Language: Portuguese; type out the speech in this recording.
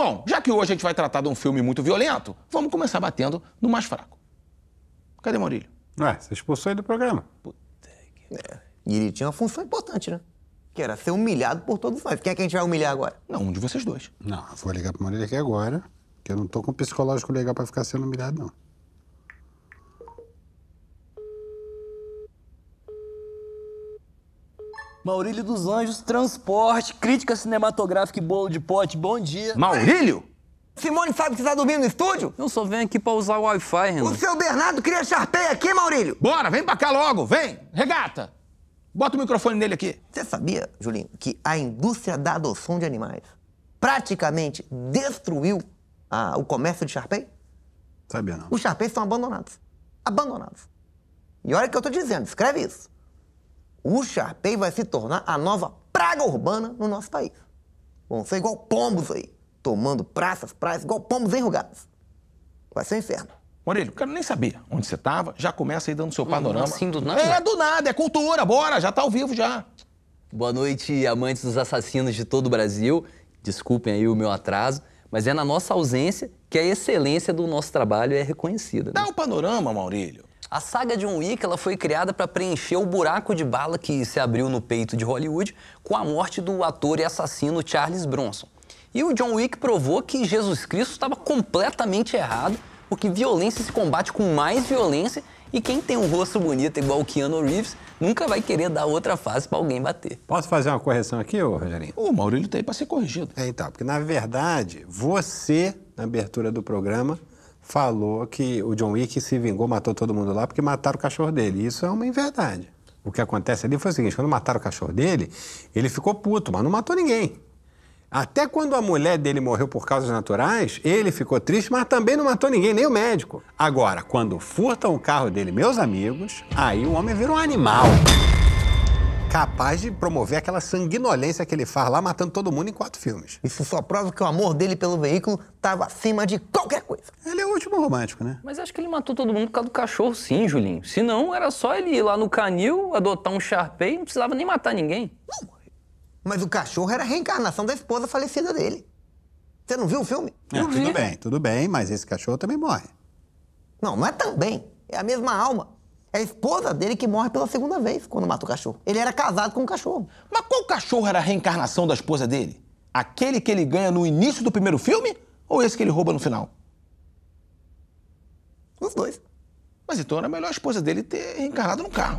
Bom, já que hoje a gente vai tratar de um filme muito violento, vamos começar batendo no mais fraco. Cadê Maurílio? Ué, você expulsou ele do programa. E ele tinha uma função importante, né? Que era ser humilhado por todos nós. Quem é que a gente vai humilhar agora? Não, um de vocês dois. Não, eu vou ligar pro Maurílio aqui agora, que eu não tô com psicológico legal pra ficar sendo humilhado, não. Maurílio dos Anjos, transporte, crítica cinematográfica e bolo de pote, bom dia. Maurílio? Simone sabe que você tá dormindo no estúdio? Eu só venho aqui pra usar o Wi-Fi, O Renan. seu Bernardo queria Sharpei aqui, Maurílio! Bora, vem pra cá logo, vem! Regata! Bota o microfone nele aqui. Você sabia, Julinho, que a indústria da adoção de animais praticamente destruiu ah, o comércio de Sharpei? Sabia não. Os Sharpeis estão abandonados. Abandonados. E olha o que eu tô dizendo, escreve isso. O Sharpei vai se tornar a nova praga urbana no nosso país. Vão ser igual pombos aí, tomando praças, praias, igual pombos enrugados. Vai ser um inferno. Maurílio, quero nem saber onde você tava, já começa aí dando seu panorama. assim, do nada? É, do nada, é cultura, bora, já tá ao vivo já. Boa noite, amantes dos assassinos de todo o Brasil. Desculpem aí o meu atraso, mas é na nossa ausência que a excelência do nosso trabalho é reconhecida. né? Dá o panorama, Maurílio. A saga John Wick ela foi criada para preencher o buraco de bala que se abriu no peito de Hollywood com a morte do ator e assassino Charles Bronson. E o John Wick provou que Jesus Cristo estava completamente errado, porque violência se combate com mais violência e quem tem um rosto bonito igual o Keanu Reeves nunca vai querer dar outra face para alguém bater. Posso fazer uma correção aqui, ô Rogerinho? O Maurílio tá aí pra ser corrigido. É, então, porque na verdade, você, na abertura do programa, falou que o John Wick se vingou, matou todo mundo lá porque mataram o cachorro dele. Isso é uma inverdade. O que acontece ali foi o seguinte: quando mataram o cachorro dele, ele ficou puto, mas não matou ninguém. Até quando a mulher dele morreu por causas naturais, ele ficou triste, mas também não matou ninguém, nem o médico. Agora, quando furtam o carro dele, meus amigos, aí o homem vira um animal. Capaz de promover aquela sanguinolência que ele faz lá, matando todo mundo em quatro filmes. Isso só prova que o amor dele pelo veículo estava acima de qualquer coisa. Ele é o último romântico, né? Mas acho que ele matou todo mundo por causa do cachorro, sim, Julinho. Se não, era só ele ir lá no canil, adotar um Sharpei, não precisava nem matar ninguém. Mas o cachorro era a reencarnação da esposa falecida dele. Você não viu o filme? É, tudo bem, tudo bem, mas esse cachorro também morre. Não, não é também. É a mesma alma. É a esposa dele que morre pela segunda vez quando mata o cachorro. Ele era casado com o cachorro. Mas qual cachorro era a reencarnação da esposa dele? Aquele que ele ganha no início do primeiro filme ou esse que ele rouba no final? Os dois. Mas então era melhor a esposa dele ter reencarnado no carro.